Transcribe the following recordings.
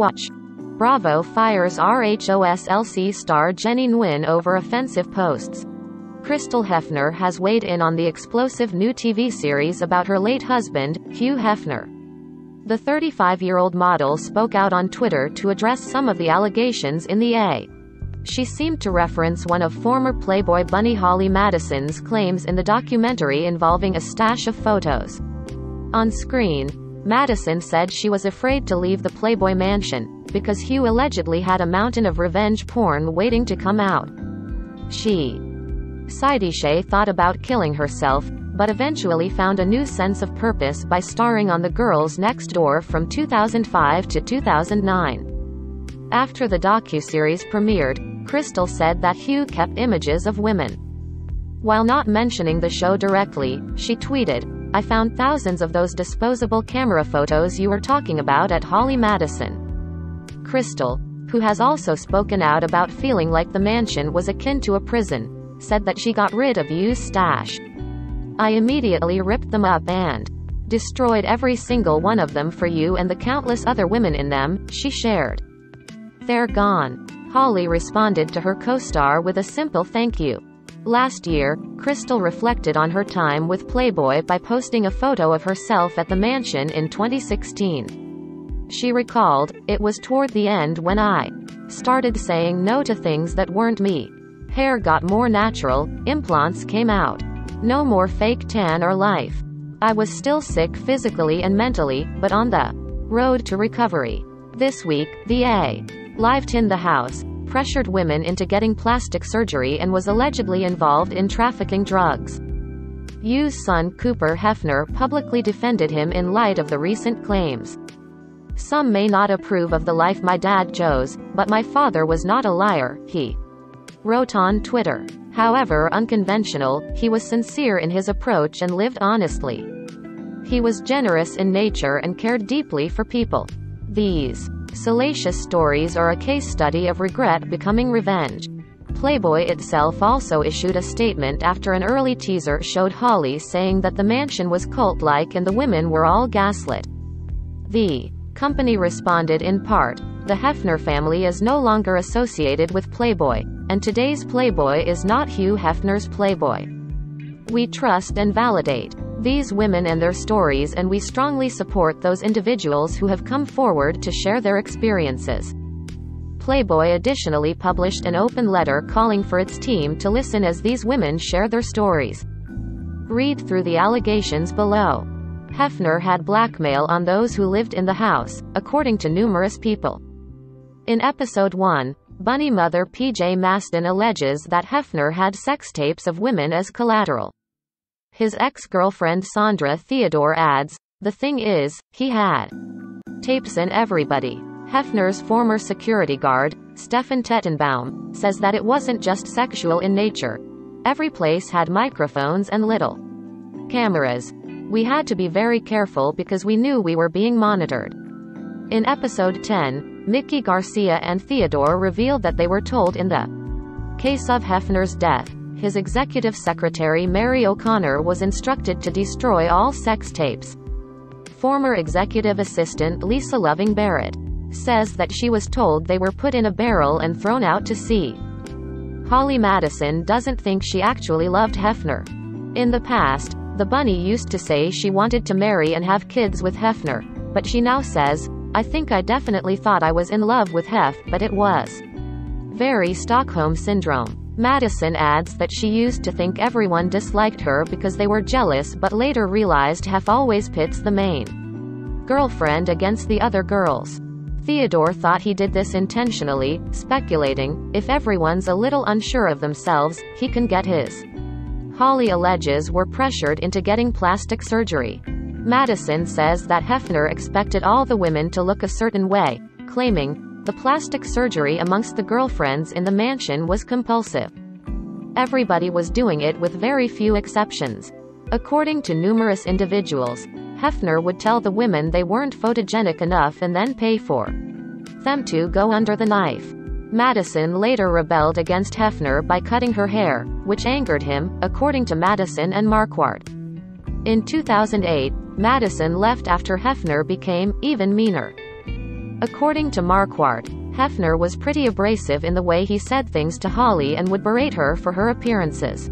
Watch. Bravo fires RHOSLC star Jennie Nguyen over offensive posts. Crystal Hefner has weighed in on the explosive new TV series about her late husband, Hugh Hefner. The 35-year-old model spoke out on Twitter to address some of the allegations in the A. She seemed to reference one of former Playboy bunny Holly Madison's claims in the documentary involving a stash of photos. On screen, Madison said she was afraid to leave the Playboy mansion, because Hugh allegedly had a mountain of revenge porn waiting to come out. She, Shay thought about killing herself, but eventually found a new sense of purpose by starring on The Girls Next Door from 2005 to 2009. After the docu-series premiered, Crystal said that Hugh kept images of women. While not mentioning the show directly, she tweeted, I found thousands of those disposable camera photos you were talking about at Holly Madison. Crystal, who has also spoken out about feeling like the mansion was akin to a prison, said that she got rid of Hugh's stash. I immediately ripped them up and destroyed every single one of them for you and the countless other women in them, she shared. They're gone. Holly responded to her co-star with a simple thank you. Last year, Crystal reflected on her time with Playboy by posting a photo of herself at the mansion in 2016. She recalled, it was toward the end when I started saying no to things that weren't me. Hair got more natural, implants came out. No more fake tan or life. I was still sick physically and mentally, but on the road to recovery. This week, the A. Lived in the house, pressured women into getting plastic surgery and was allegedly involved in trafficking drugs. Hugh's son Cooper Hefner publicly defended him in light of the recent claims. Some may not approve of the life my dad chose, but my father was not a liar, he wrote on Twitter. However unconventional, he was sincere in his approach and lived honestly. He was generous in nature and cared deeply for people. These salacious stories are a case study of regret becoming revenge. Playboy itself also issued a statement after an early teaser showed Holly saying that the mansion was cult-like and the women were all gaslit. The company responded in part, the Hefner family is no longer associated with Playboy, and today's Playboy is not Hugh Hefner's Playboy. We trust and validate these women and their stories and we strongly support those individuals who have come forward to share their experiences. Playboy additionally published an open letter calling for its team to listen as these women share their stories. Read through the allegations below. Hefner had blackmail on those who lived in the house, according to numerous people. In episode 1, Bunny mother PJ Masten alleges that Hefner had sex tapes of women as collateral. His ex-girlfriend Sandra Theodore adds, the thing is, he had tapes in everybody. Hefner's former security guard, Stefan Tettenbaum, says that it wasn't just sexual in nature. Every place had microphones and little cameras. We had to be very careful because we knew we were being monitored. In episode 10, Miki Garcia and Theodore revealed that they were told in the case of Hefner's death, his executive secretary Mary O'Connor was instructed to destroy all sex tapes. Former executive assistant Lisa Loving Barrett says that she was told they were put in a barrel and thrown out to sea. Holly Madison doesn't think she actually loved Hefner. In the past, the bunny used to say she wanted to marry and have kids with Hefner, but she now says, I think I definitely thought I was in love with Hef, but it was very Stockholm Syndrome. Madison adds that she used to think everyone disliked her because they were jealous but later realized Hef always pits the main girlfriend against the other girls. Theodore thought he did this intentionally, speculating, if everyone's a little unsure of themselves, he can get his. Holly alleges were pressured into getting plastic surgery. Madison says that Hefner expected all the women to look a certain way, claiming, the plastic surgery amongst the girlfriends in the mansion was compulsive. Everybody was doing it with very few exceptions. According to numerous individuals, Hefner would tell the women they weren't photogenic enough and then pay for them to go under the knife. Madison later rebelled against Hefner by cutting her hair, which angered him, according to Madison and Marquardt. In 2008, Madison left after Hefner became even meaner. According to Marquardt, Hefner was pretty abrasive in the way he said things to Holly and would berate her for her appearances.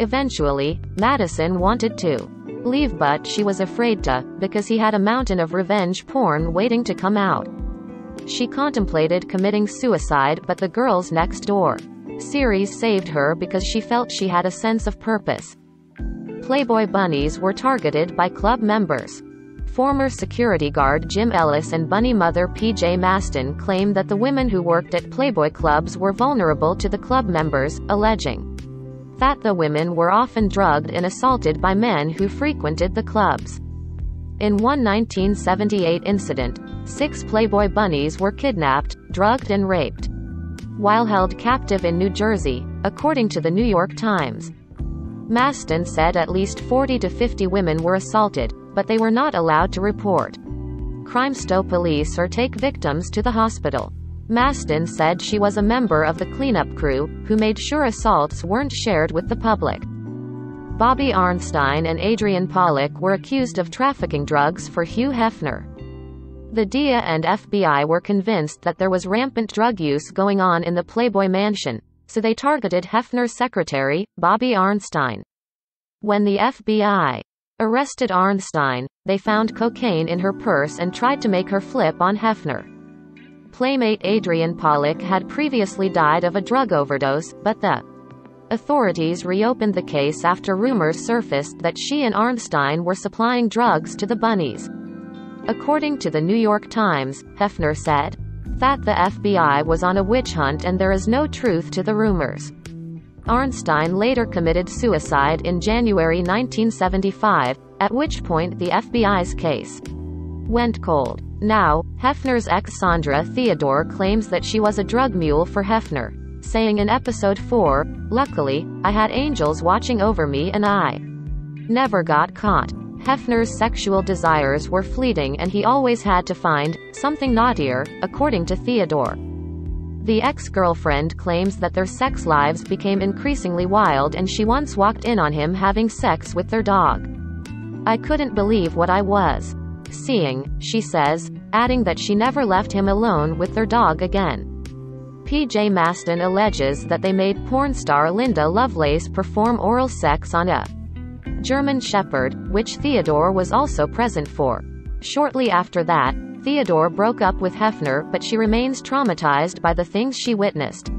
Eventually, Madison wanted to leave but she was afraid to, because he had a mountain of revenge porn waiting to come out. She contemplated committing suicide but the girls next door series saved her because she felt she had a sense of purpose. Playboy bunnies were targeted by club members. Former security guard Jim Ellis and bunny mother PJ Masten claim that the women who worked at Playboy clubs were vulnerable to the club members, alleging that the women were often drugged and assaulted by men who frequented the clubs. In one 1978 incident, six Playboy bunnies were kidnapped, drugged and raped. While held captive in New Jersey, according to the New York Times. Masten said at least 40 to 50 women were assaulted, but they were not allowed to report. Crime stow police or take victims to the hospital. Masten said she was a member of the cleanup crew, who made sure assaults weren't shared with the public. Bobbie Arnstein and Adrian Pollock were accused of trafficking drugs for Hugh Hefner. The DEA and FBI were convinced that there was rampant drug use going on in the Playboy mansion, so they targeted Hefner's secretary, Bobbie Arnstein. When the FBI arrested Arnstein, they found cocaine in her purse and tried to make her flip on Hefner. Playmate Adrian Pollock had previously died of a drug overdose, but the authorities reopened the case after rumors surfaced that she and Arnstein were supplying drugs to the bunnies. According to the New York Times, Hefner said that the FBI was on a witch hunt and there is no truth to the rumors. Arnstein later committed suicide in January 1975, at which point the FBI's case went cold. Now, Hefner's ex Sandra Theodore claims that she was a drug mule for Hefner, saying in episode 4, Luckily, I had angels watching over me and I never got caught. Hefner's sexual desires were fleeting and he always had to find something naughtier, according to Theodore. The ex-girlfriend claims that their sex lives became increasingly wild and she once walked in on him having sex with their dog. I couldn't believe what I was seeing, she says, adding that she never left him alone with their dog again. PJ Masten alleges that they made porn star Linda Lovelace perform oral sex on a German Shepherd, which Theodore was also present for. Shortly after that, Theodore broke up with Hefner but she remains traumatized by the things she witnessed.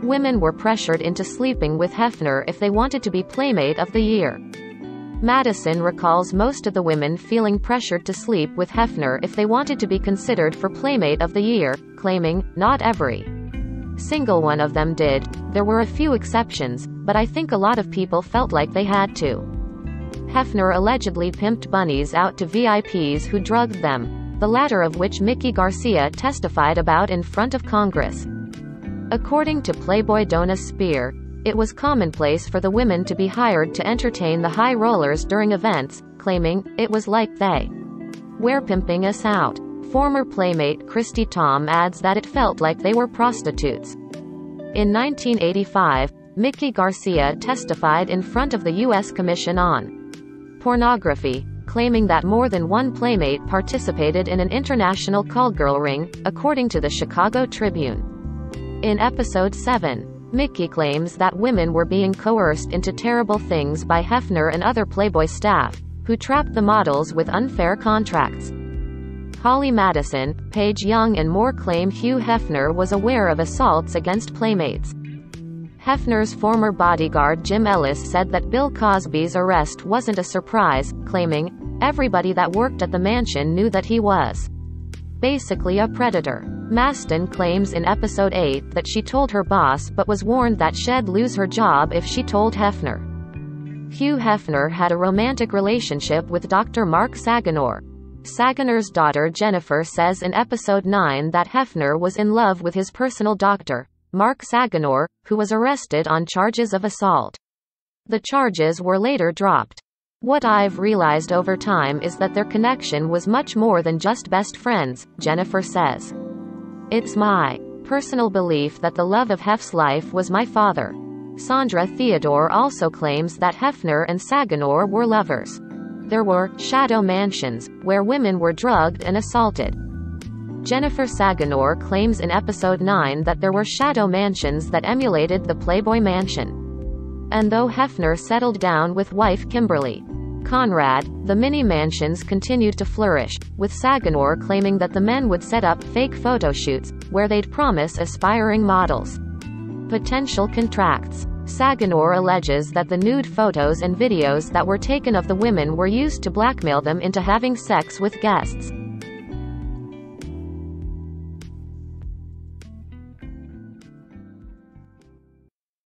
Women were pressured into sleeping with Hefner if they wanted to be Playmate of the Year. Madison recalls most of the women feeling pressured to sleep with Hefner if they wanted to be considered for Playmate of the Year, claiming, not every single one of them did. There were a few exceptions, but I think a lot of people felt like they had to. Hefner allegedly pimped bunnies out to VIPs who drugged them the latter of which Miki Garcia testified about in front of Congress. According to Playboy Dona Speir, it was commonplace for the women to be hired to entertain the high rollers during events, claiming, it was like they were pimping us out. Former Playmate Christy Tom adds that it felt like they were prostitutes. In 1985, Miki Garcia testified in front of the U.S. Commission on Pornography, claiming that more than one playmate participated in an international callgirl ring, according to the Chicago Tribune. In episode 7, Miki claims that women were being coerced into terrible things by Hefner and other Playboy staff, who trapped the models with unfair contracts. Holly Madison, Paige Young and more claim Hugh Hefner was aware of assaults against playmates. Hefner's former bodyguard Jim Ellis said that Bill Cosby's arrest wasn't a surprise, claiming, Everybody that worked at the mansion knew that he was basically a predator. Masten claims in episode 8 that she told her boss but was warned that she'd lose her job if she told Hefner. Hugh Hefner had a romantic relationship with Dr. Mark Saginor. Saginor's daughter Jennifer says in episode 9 that Hefner was in love with his personal doctor, Mark Saginor, who was arrested on charges of assault. The charges were later dropped. What I've realized over time is that their connection was much more than just best friends, Jennifer says. It's my personal belief that the love of Hef's life was my father. Sandra Theodore also claims that Hefner and Saginor were lovers. There were shadow mansions where women were drugged and assaulted. Jennifer Saginor claims in episode 9 that there were shadow mansions that emulated the Playboy Mansion. And though Hefner settled down with wife Kimberly Conrad, the mini mansions continued to flourish, with Saginor claiming that the men would set up fake photo shoots, where they'd promise aspiring models potential contracts. Saginor alleges that the nude photos and videos that were taken of the women were used to blackmail them into having sex with guests.